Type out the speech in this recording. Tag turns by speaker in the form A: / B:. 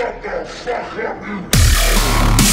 A: Shut the fuck up,